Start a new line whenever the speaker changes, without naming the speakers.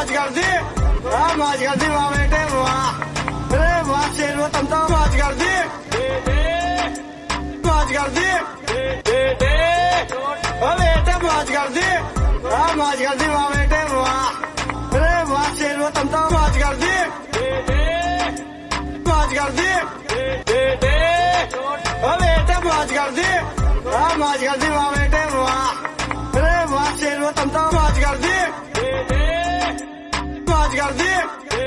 मौज कर दी वाह बेटे, वाह। अरे, वाह, शेर वो तुम तो मौज कर दी मौज कर दी ओ बेटे मौज कर दी हाँ मौज कर दी वाह बेटे, वाह। अरे, वाह, शेर वो तुम तो मौज कर दी मौज कर दी ओ बेटे मौज कर दी हाँ मौज कर दी वाह बेटे, वाह। अरे, वाह, शेर वो तुम तो Gardi.